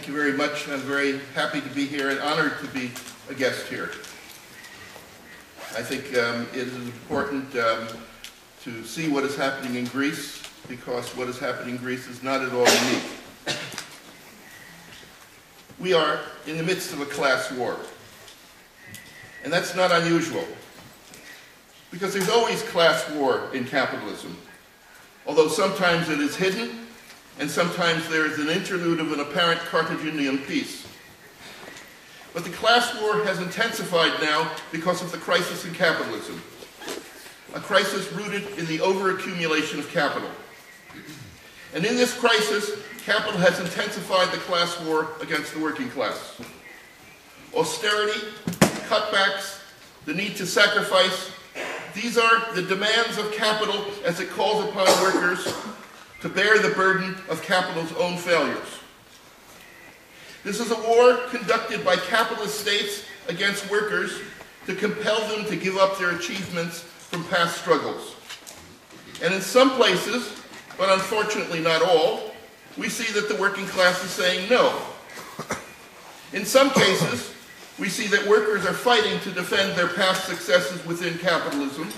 Thank you very much. I'm very happy to be here and honored to be a guest here. I think um, it is important um, to see what is happening in Greece because what is happening in Greece is not at all unique. We are in the midst of a class war. And that's not unusual because there's always class war in capitalism. Although sometimes it is hidden and sometimes there is an interlude of an apparent Carthaginian peace. But the class war has intensified now because of the crisis in capitalism, a crisis rooted in the overaccumulation of capital. And in this crisis, capital has intensified the class war against the working class. Austerity, cutbacks, the need to sacrifice, these are the demands of capital as it calls upon workers to bear the burden of capital's own failures. This is a war conducted by capitalist states against workers to compel them to give up their achievements from past struggles. And in some places, but unfortunately not all, we see that the working class is saying no. In some cases, we see that workers are fighting to defend their past successes within capitalism,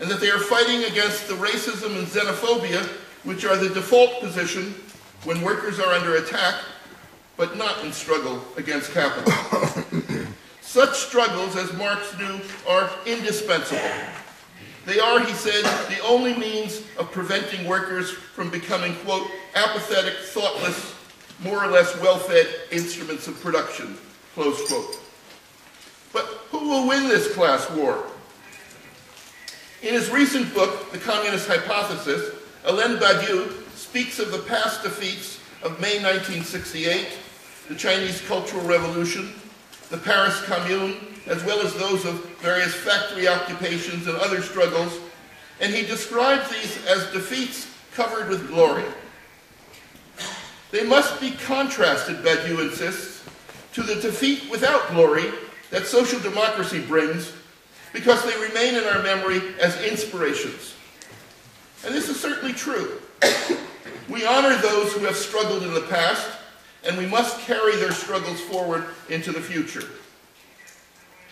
and that they are fighting against the racism and xenophobia which are the default position when workers are under attack, but not in struggle against capital. Such struggles, as Marx knew, are indispensable. They are, he said, the only means of preventing workers from becoming, quote, apathetic, thoughtless, more or less well-fed instruments of production, close quote. But who will win this class war? In his recent book, The Communist Hypothesis, Alain Badiou speaks of the past defeats of May 1968, the Chinese Cultural Revolution, the Paris Commune, as well as those of various factory occupations and other struggles, and he describes these as defeats covered with glory. They must be contrasted, Badiou insists, to the defeat without glory that social democracy brings because they remain in our memory as inspirations. And this is certainly true. we honor those who have struggled in the past, and we must carry their struggles forward into the future.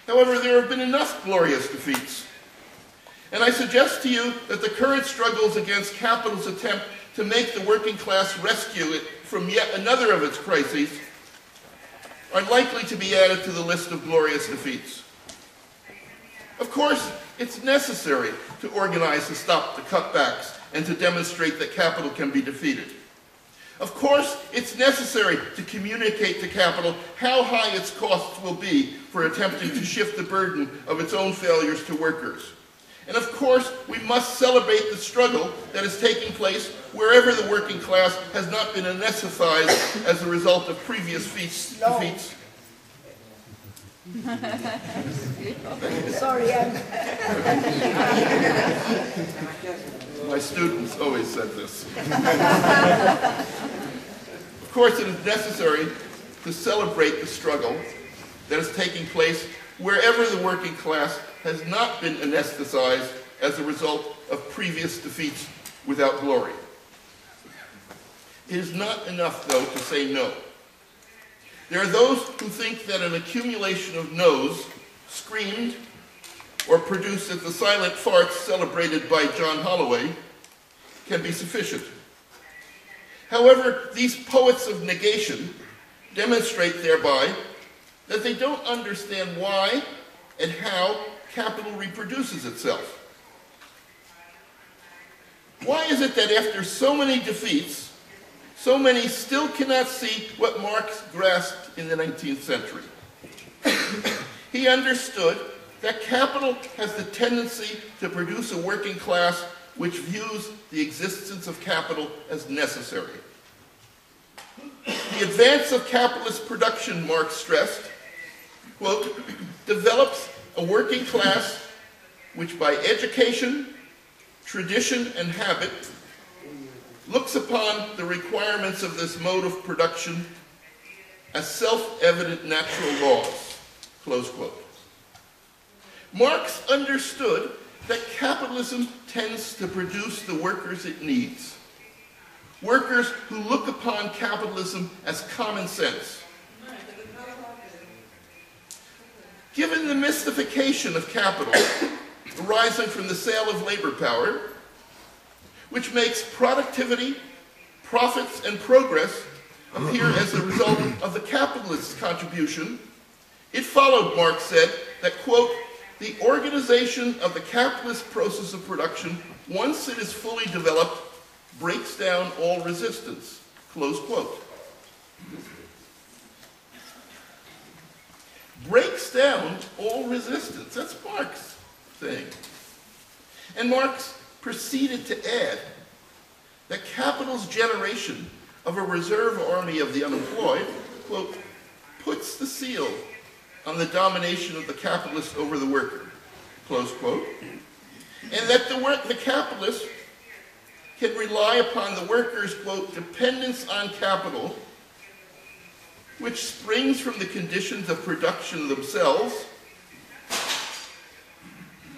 However, there have been enough glorious defeats. And I suggest to you that the current struggles against capital's attempt to make the working class rescue it from yet another of its crises are likely to be added to the list of glorious defeats. Of course, it's necessary to organize to stop the cutbacks and to demonstrate that capital can be defeated. Of course, it's necessary to communicate to capital how high its costs will be for attempting to shift the burden of its own failures to workers. And of course, we must celebrate the struggle that is taking place wherever the working class has not been anesthetized as a result of previous feats, no. defeats Sorry, I'm... Um, My students always said this. of course, it is necessary to celebrate the struggle that is taking place wherever the working class has not been anesthetized as a result of previous defeats without glory. It is not enough, though, to say no. There are those who think that an accumulation of no's screamed or produced at the silent farts celebrated by John Holloway can be sufficient. However, these poets of negation demonstrate thereby that they don't understand why and how capital reproduces itself. Why is it that after so many defeats, so many still cannot see what Marx grasped in the 19th century. he understood that capital has the tendency to produce a working class which views the existence of capital as necessary. The advance of capitalist production, Marx stressed, quote, develops a working class which by education, tradition, and habit looks upon the requirements of this mode of production as self-evident natural laws, close quote. Marx understood that capitalism tends to produce the workers it needs, workers who look upon capitalism as common sense. Given the mystification of capital arising from the sale of labor power, which makes productivity, profits, and progress appear as a result of the capitalist's contribution, it followed, Marx said, that, quote, the organization of the capitalist process of production, once it is fully developed, breaks down all resistance, close quote. Breaks down all resistance. That's Marx saying. And Marx proceeded to add that capital's generation of a reserve army of the unemployed, quote, puts the seal on the domination of the capitalist over the worker, close quote, and that the, work, the capitalist can rely upon the worker's, quote, dependence on capital, which springs from the conditions of production themselves,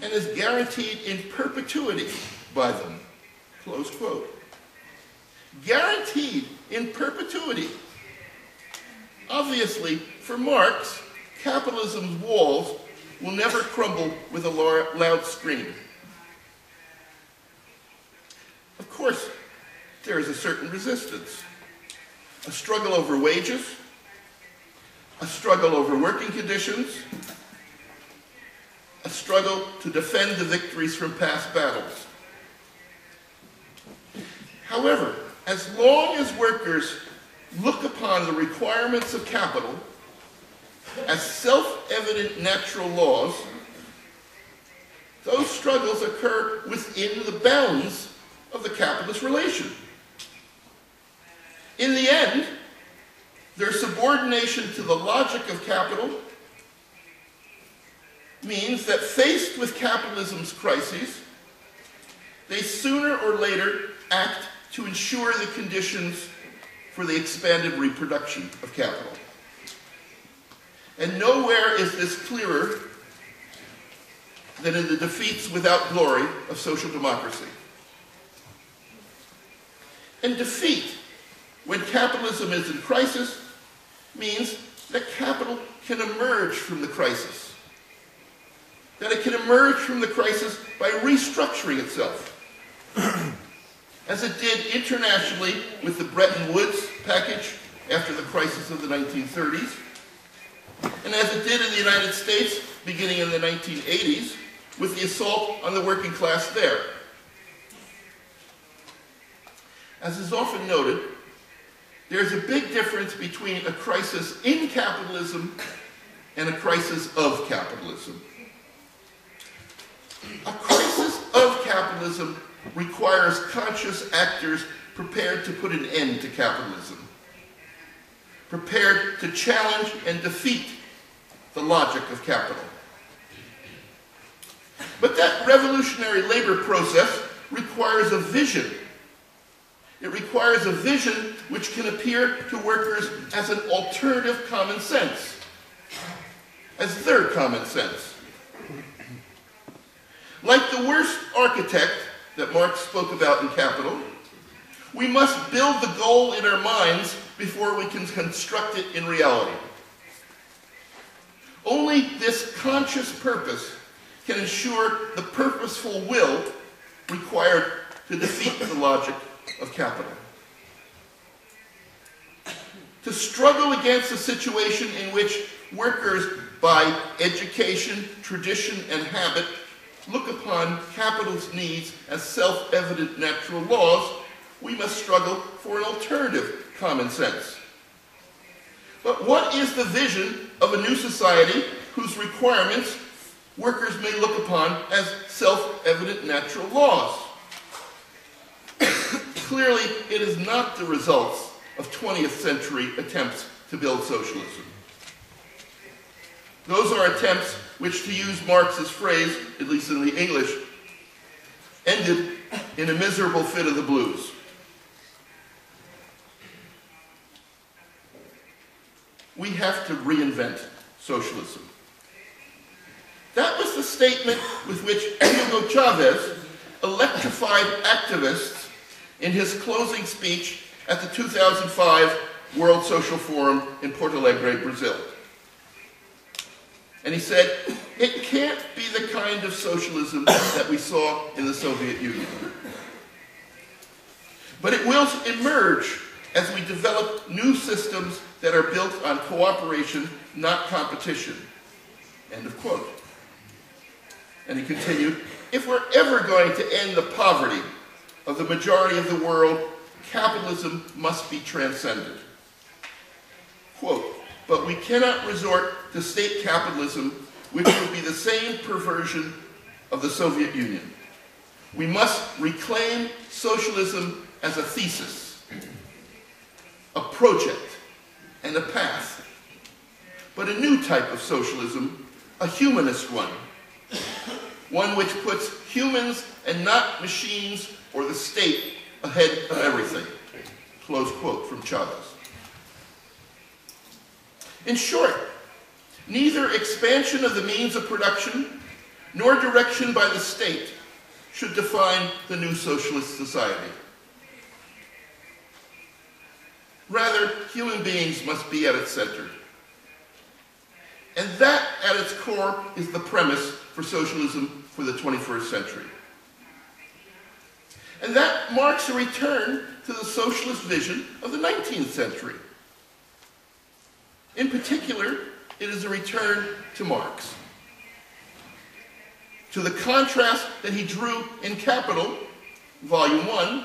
and is guaranteed in perpetuity by them, close quote. Guaranteed in perpetuity. Obviously, for Marx, capitalism's walls will never crumble with a loud scream. Of course, there is a certain resistance. A struggle over wages, a struggle over working conditions, a struggle to defend the victories from past battles. However, as long as workers look upon the requirements of capital as self-evident natural laws, those struggles occur within the bounds of the capitalist relation. In the end, their subordination to the logic of capital means that faced with capitalism's crises, they sooner or later act to ensure the conditions for the expanded reproduction of capital. And nowhere is this clearer than in the defeats without glory of social democracy. And defeat, when capitalism is in crisis, means that capital can emerge from the crisis. That it can emerge from the crisis by restructuring itself. as it did internationally with the Bretton Woods package after the crisis of the 1930s, and as it did in the United States beginning in the 1980s with the assault on the working class there. As is often noted, there's a big difference between a crisis in capitalism and a crisis of capitalism. A crisis of capitalism requires conscious actors prepared to put an end to capitalism, prepared to challenge and defeat the logic of capital. But that revolutionary labor process requires a vision. It requires a vision which can appear to workers as an alternative common sense, as their common sense. Like the worst architect that Marx spoke about in Capital, we must build the goal in our minds before we can construct it in reality. Only this conscious purpose can ensure the purposeful will required to defeat the logic of capital. To struggle against a situation in which workers, by education, tradition, and habit, look upon capital's needs as self-evident natural laws, we must struggle for an alternative common sense. But what is the vision of a new society whose requirements workers may look upon as self-evident natural laws? Clearly, it is not the results of 20th century attempts to build socialism. Those are attempts which, to use Marx's phrase, at least in the English, ended in a miserable fit of the blues. We have to reinvent socialism. That was the statement with which Hugo Chavez electrified activists in his closing speech at the 2005 World Social Forum in Porto Alegre, Brazil. And he said, it can't be the kind of socialism that we saw in the Soviet Union. But it will emerge as we develop new systems that are built on cooperation, not competition. End of quote. And he continued, if we're ever going to end the poverty of the majority of the world, capitalism must be transcended. Quote, but we cannot resort to state capitalism, which would be the same perversion of the Soviet Union. We must reclaim socialism as a thesis, a project, and a path. But a new type of socialism, a humanist one, one which puts humans and not machines or the state ahead of everything. Close quote from Chavez. In short, neither expansion of the means of production nor direction by the state should define the new socialist society. Rather, human beings must be at its center. And that, at its core, is the premise for socialism for the 21st century. And that marks a return to the socialist vision of the 19th century. In particular, it is a return to Marx, to the contrast that he drew in Capital, Volume 1,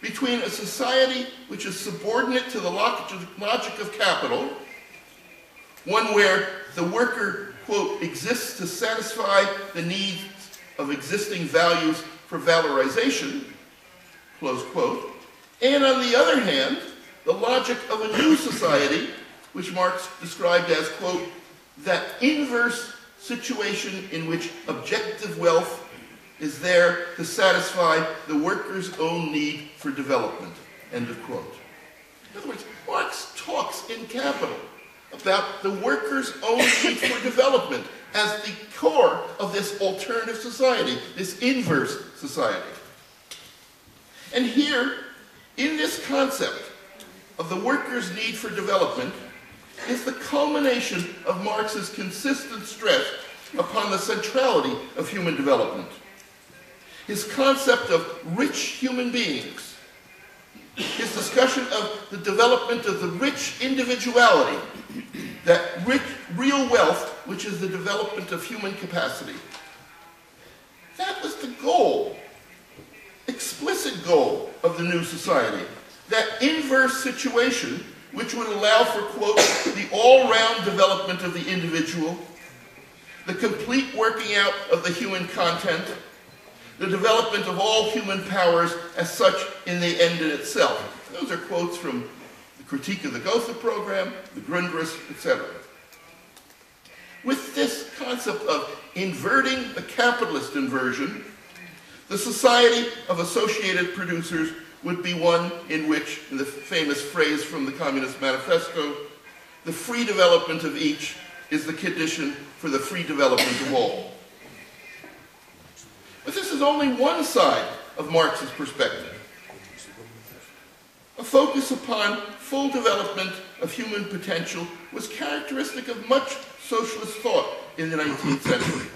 between a society which is subordinate to the logic of capital, one where the worker, quote, exists to satisfy the needs of existing values for valorization, close quote, and on the other hand, the logic of a new society which Marx described as, quote, that inverse situation in which objective wealth is there to satisfy the worker's own need for development, end of quote. In other words, Marx talks in Capital about the worker's own need for development as the core of this alternative society, this inverse society. And here, in this concept of the worker's need for development, is the culmination of Marx's consistent stress upon the centrality of human development. His concept of rich human beings, his discussion of the development of the rich individuality, that rich, real wealth, which is the development of human capacity. That was the goal, explicit goal of the new society. That inverse situation which would allow for, quote, the all-round development of the individual, the complete working out of the human content, the development of all human powers as such in the end in itself. Those are quotes from the Critique of the Gotha Program, the Grundrisse, etc. With this concept of inverting the capitalist inversion, the society of associated producers would be one in which, in the famous phrase from the Communist Manifesto, the free development of each is the condition for the free development of all. But this is only one side of Marx's perspective. A focus upon full development of human potential was characteristic of much socialist thought in the 19th century.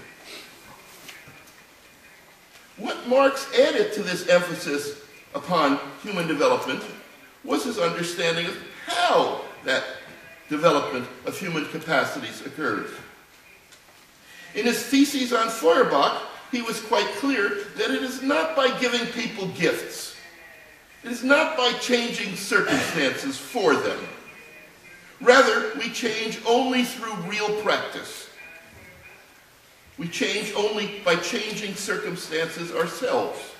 What Marx added to this emphasis upon human development was his understanding of how that development of human capacities occurs. In his theses on Feuerbach, he was quite clear that it is not by giving people gifts. It is not by changing circumstances for them. Rather, we change only through real practice. We change only by changing circumstances ourselves.